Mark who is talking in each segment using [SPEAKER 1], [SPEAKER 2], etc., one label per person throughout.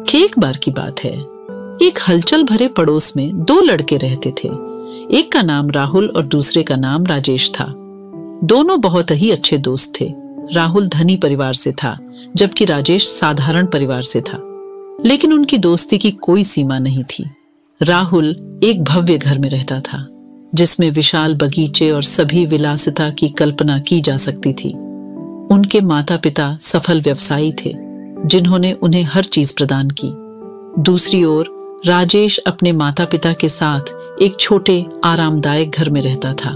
[SPEAKER 1] कि एक बार की बात है। एक हलचल भरे पड़ोस में दो लड़के रहते थे। एक का नाम राहुल और दूसरे का नाम राजेश था। दोनों बहुत ही अच्छे दोस्त थे। राहुल धनी परिवार से था, जबकि राजेश साधारण परिवार से था। लेकिन उनकी दोस्ती की कोई सीमा नहीं थी। राहुल एक भव्य घर में रहता था, जिसमें विशाल बगीचे और सभी विलासिता की कल्पना की जा सकती थी। उनके माता पिता सफल व्यवसायी थे। जिन्होंने उन्हें हर चीज़ प्रदान की। दूसरी ओर, राजेश अपने माता पिता के साथ एक छोटे, आरामदायक घर में रहता था।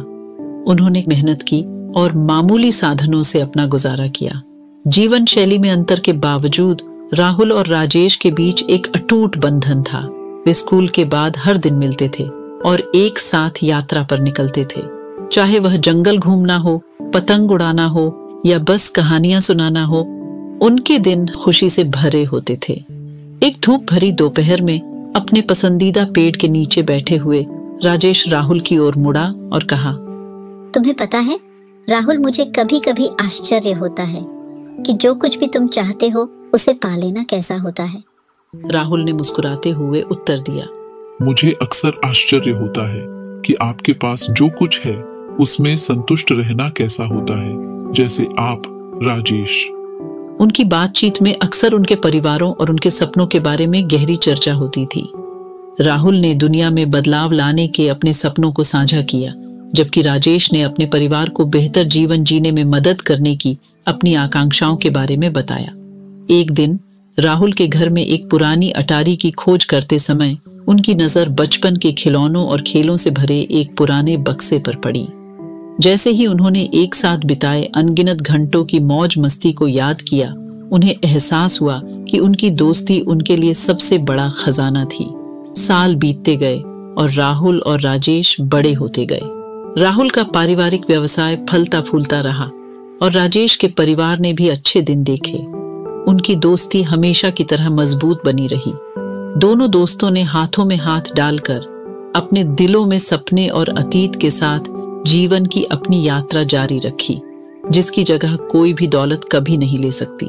[SPEAKER 1] उन्होंने मेहनत की और मामूली साधनों से अपना गुजारा किया। जीवन शैली में अंतर के बावजूद, राहुल और राजेश के बीच एक अटूट बंधन था। वे स्कूल के बाद हर दिन मिलते थे और एक साथ यात्रा पर निकलते थे। चाहे वह जंगल घूमना हो, पतंग उड़ाना हो या बस कहानियाँ सुनाना हो उनके दिन खुशी से भरे होते थे। एक धूप भरी दोपहर में अपने पसंदीदा पेड़ के नीचे बैठे हुए राजेश राहुल की ओर मुड़ा और कहा
[SPEAKER 2] तुम्हें पता है राहुल मुझे कभी कभी आश्चर्य होता है कि जो कुछ भी तुम चाहते हो उसे पा लेना कैसा होता है।
[SPEAKER 1] राहुल ने मुस्कुराते हुए उत्तर दिया
[SPEAKER 3] मुझे अक्सर आश्चर्य होता है कि आपके पास जो कुछ है उसमें संतुष्ट रहना कैसा होता है जैसे आप राजेश।
[SPEAKER 1] उनकी बातचीत में अक्सर उनके परिवारों और उनके सपनों के बारे में गहरी चर्चा होती थी। राहुल ने दुनिया में बदलाव लाने के अपने सपनों को साझा किया, जबकि राजेश ने अपने परिवार को बेहतर जीवन जीने में मदद करने की अपनी आकांक्षाओं के बारे में बताया। एक दिन, राहुल के घर में एक पुरानी अटारी की खोज करते समय उनकी नज़र बचपन के खिलौनों और खेलों से भरे एक पुराने बक्से पर पड़ी। जैसे ही उन्होंने एक साथ बिताए अनगिनत घंटों की मौज मस्ती को याद किया, उन्हें एहसास हुआ कि उनकी दोस्ती उनके लिए सबसे बड़ा खजाना थी। साल बीतते गए और राहुल और राजेश बड़े होते गए। राहुल का पारिवारिक व्यवसाय फलता फूलता रहा और राजेश के परिवार ने भी अच्छे दिन देखे। उनकी दोस्ती हमेशा की तरह मज़बूत बनी रही। दोनों दोस्तों ने हाथों में हाथ डालकर अपने दिलों में सपने और अतीत के साथ जीवन की अपनी यात्रा जारी रखी, जिसकी जगह कोई भी दौलत कभी नहीं ले सकती।